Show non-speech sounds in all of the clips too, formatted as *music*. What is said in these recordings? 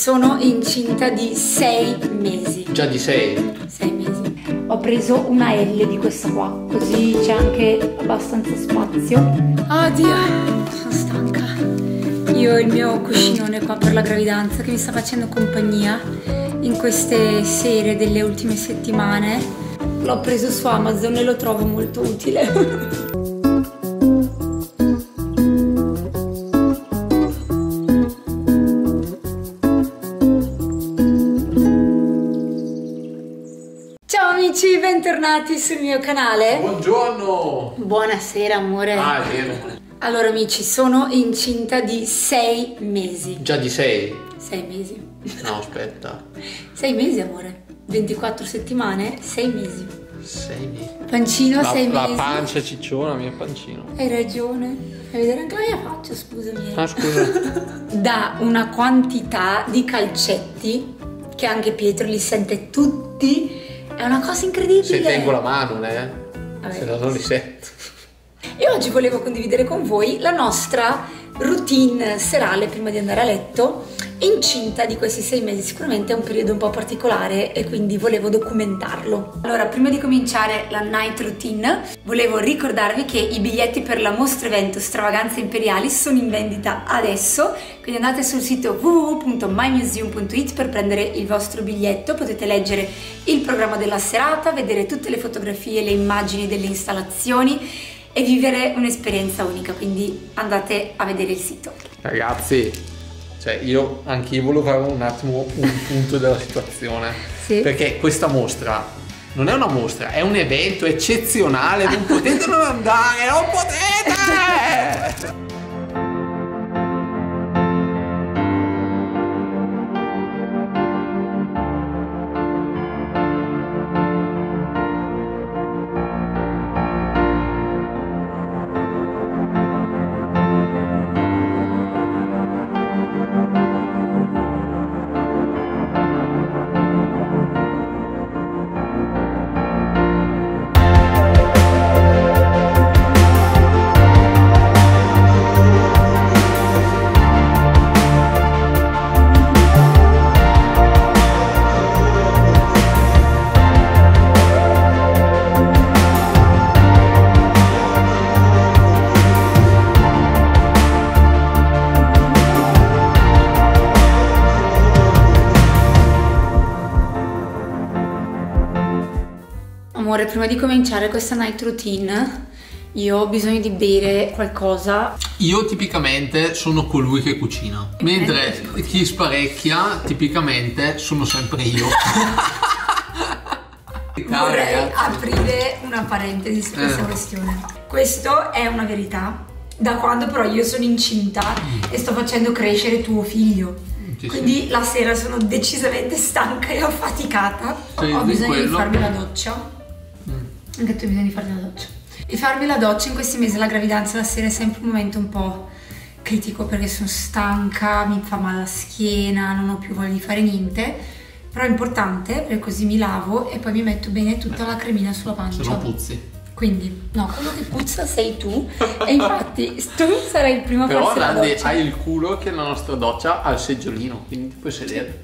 Sono incinta di sei mesi. Già di 6? Sei mesi. Ho preso una L di questa qua, così c'è anche abbastanza spazio. Oddio, sono stanca. Io ho il mio cuscinone qua per la gravidanza che mi sta facendo compagnia in queste sere delle ultime settimane. L'ho preso su Amazon e lo trovo molto utile. *laughs* amici, bentornati sul mio canale. Buongiorno! Buonasera amore. Ah, è vero. Allora amici, sono incinta di sei mesi. Già di 6? Sei mesi. No, aspetta. Sei mesi amore. 24 settimane, sei mesi. 6 mesi. Pancino, La, sei la mesi. pancia cicciona, mio pancino. Hai ragione. Fai vedere anche la mia faccia, scusami. Ah, scusa. *laughs* Da una quantità di calcetti che anche Pietro li sente tutti. È una cosa incredibile. Se tengo la mano, eh? Vabbè. Se no non li sento. E oggi volevo condividere con voi la nostra routine serale prima di andare a letto. Incinta di questi sei mesi sicuramente è un periodo un po' particolare e quindi volevo documentarlo. Allora, prima di cominciare la night routine, volevo ricordarvi che i biglietti per la mostra evento Stravaganze Imperiali sono in vendita adesso, quindi andate sul sito www.mymuseum.it per prendere il vostro biglietto, potete leggere il programma della serata, vedere tutte le fotografie le immagini delle installazioni e vivere un'esperienza unica, quindi andate a vedere il sito. Ragazzi, cioè io anche io volevo fare un attimo un punto della situazione. Sì. Perché questa mostra non è una mostra, è un evento eccezionale, non potete non andare, non potete! *laughs* prima di cominciare questa night routine, io ho bisogno di bere qualcosa. Io tipicamente sono colui che cucina, mentre chi sparecchia tipicamente sono sempre io. *laughs* Vorrei aprire una parentesi su questa Eh. questione. Questo è una verità. Da quando però io sono incinta e sto facendo crescere tuo figlio. Mm. Sì, Quindi la sera sono decisamente stanca e *laughs* affaticata. Sì, Ho di bisogno di quello. farmi la doccia. Anche tu hai bisogno di farti la doccia. E farmi la doccia in questi mesi della gravidanza la sera è sempre un momento un po' critico perché sono stanca, mi fa male la schiena, non ho più voglia di fare niente. Però è importante perché così mi lavo e poi mi metto bene tutta la cremina sulla pancia. Se no puzzi. Quindi, no, quello che puzza sei tu. e infatti tu sarai il primo a Però farsi la doccia. hai il culo che la nostra doccia ha il seggiolino, quindi ti puoi sedere.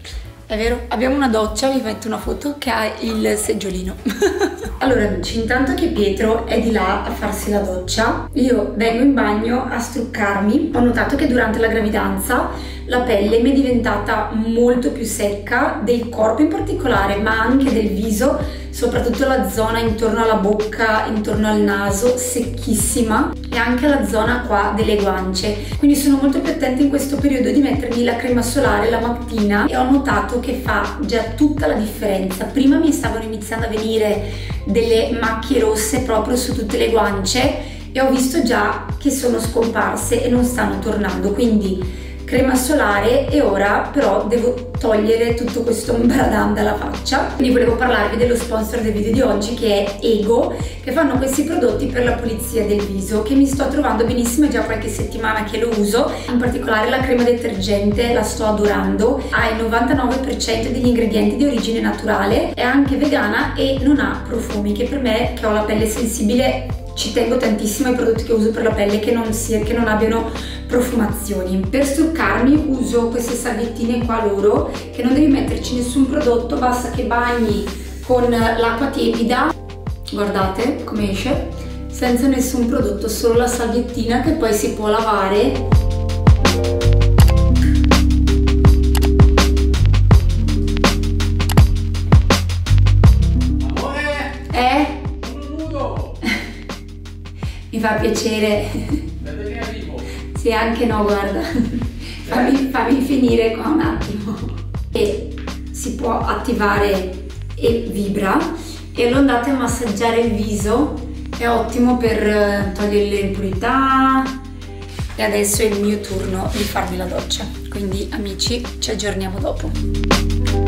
È vero, abbiamo una doccia, vi metto una foto che ha il seggiolino. *laughs* allora amici, intanto che Pietro è di là a farsi la doccia, io vengo in bagno a struccarmi. Ho notato che durante la gravidanza la pelle mi è diventata molto più secca, del corpo in particolare, ma anche del viso, soprattutto la zona intorno alla bocca, intorno al naso, secchissima e anche la zona qua delle guance. Quindi sono molto più attenta in questo periodo di mettermi la crema solare la mattina e ho notato che fa già tutta la differenza. Prima mi stavano iniziando a venire delle macchie rosse proprio su tutte le guance e ho visto già che sono scomparse e non stanno tornando, quindi crema solare e ora però devo togliere tutto questo ombradam dalla faccia. Quindi volevo parlarvi dello sponsor del video di oggi che è Ego, che fanno questi prodotti per la pulizia del viso che mi sto trovando benissimo, è già qualche settimana che lo uso, in particolare la crema detergente la sto adorando, ha il 99% degli ingredienti di origine naturale, è anche vegana e non ha profumi che per me che ho la pelle sensibile ci tengo tantissimo ai prodotti che uso per la pelle che non, sia, che non abbiano profumazioni. Per struccarmi uso queste salviettine qua loro che non devi metterci nessun prodotto, basta che bagni con l'acqua tiepida, guardate come esce, senza nessun prodotto, solo la salviettina che poi si può lavare piacere. Sì, anche no, guarda. Fammi, fammi finire qua un attimo. E si può attivare e vibra e lo andate a massaggiare il viso, è ottimo per eh, togliere le impurità e adesso è il mio turno di farmi la doccia. Quindi amici, ci aggiorniamo dopo.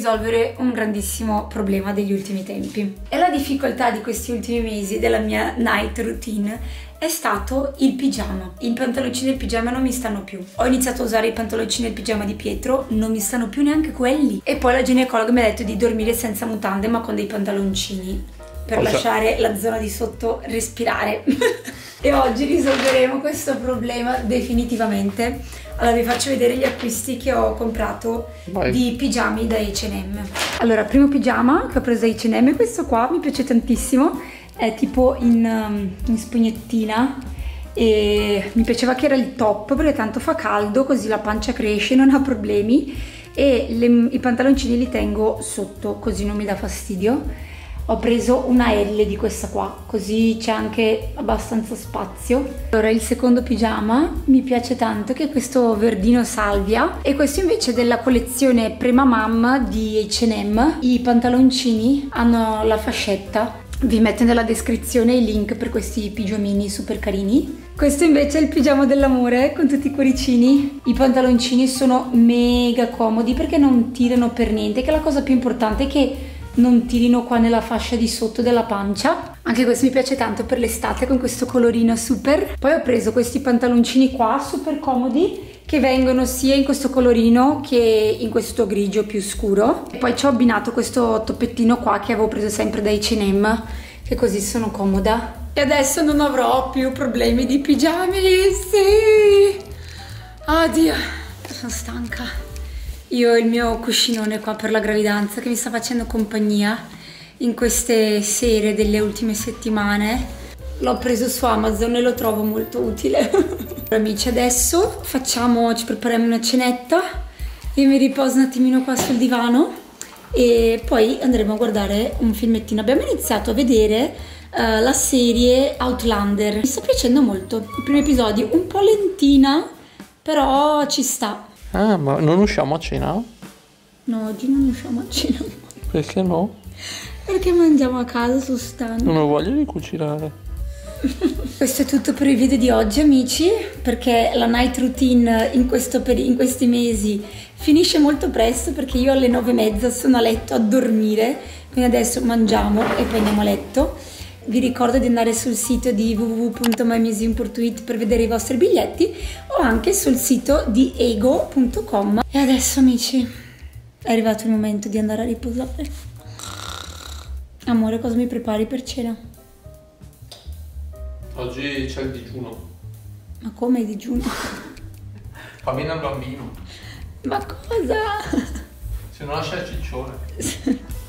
Risolvere un grandissimo problema degli ultimi tempi. E la difficoltà di questi ultimi mesi della mia night routine è stato il pigiama. I pantaloncini del pigiama non mi stanno più. Ho iniziato a usare i pantaloncini del pigiama di Pietro, non mi stanno più neanche quelli. E poi la ginecologa mi ha detto di dormire senza mutande ma con dei pantaloncini per Cosa? lasciare la zona di sotto respirare. *laughs* e oggi risolveremo questo problema definitivamente allora vi faccio vedere gli acquisti che ho comprato Vai. di pigiami da H&M. Allora, primo pigiama che ho preso da H&M questo qua, mi piace tantissimo, è tipo in, um, in spugnettina e mi piaceva che era il top perché tanto fa caldo così la pancia cresce, non ha problemi e le, i pantaloncini li tengo sotto così non mi dà fastidio ho preso una L di questa qua, così c'è anche abbastanza spazio. Allora il secondo pigiama mi piace tanto che è questo verdino salvia e questo invece è della collezione Prima Mamma di H&M. I pantaloncini hanno la fascetta. Vi metto nella descrizione i link per questi pigiamini super carini. Questo invece è il pigiama dell'amore con tutti i cuoricini. I pantaloncini sono mega comodi perché non tirano per niente, che la cosa più importante è che non tirino qua nella fascia di sotto della pancia. Anche questo mi piace tanto per l'estate con questo colorino super. Poi ho preso questi pantaloncini qua super comodi che vengono sia in questo colorino che in questo grigio più scuro. E poi ci ho abbinato questo toppettino qua che avevo preso sempre da H&M che così sono comoda. E adesso non avrò più problemi di pigiami, sì! Oddio, sono stanca. Io ho il mio cuscinone qua per la gravidanza che mi sta facendo compagnia in queste sere delle ultime settimane. L'ho preso su Amazon e lo trovo molto utile. *laughs* Amici, adesso facciamo, ci prepariamo una cenetta. Io mi riposo un attimino qua sul divano e poi andremo a guardare un filmettino. Abbiamo iniziato a vedere uh, la serie Outlander. Mi sta piacendo molto. I primi episodi un po' lentina, però ci sta. Ah, ma non usciamo a cena? No, oggi non usciamo a cena. Perché no? Perché mangiamo a casa su stand. Non ho voglia di cucinare. *laughs* Questo è tutto per il video di oggi amici, perché la night routine in, in questi mesi finisce molto presto perché io alle nove e mezza sono a letto a dormire, quindi adesso mangiamo e poi andiamo a letto. Vi ricordo di andare sul sito di www.mymuseum.it per vedere i vostri biglietti o anche sul sito di ego.com. E adesso amici, è arrivato il momento di andare a riposare. Amore, cosa mi prepari per cena? Oggi c'è il digiuno. Ma come digiuno? Famina al bambino. Ma cosa? Se non lascia il ciccione. *laughs*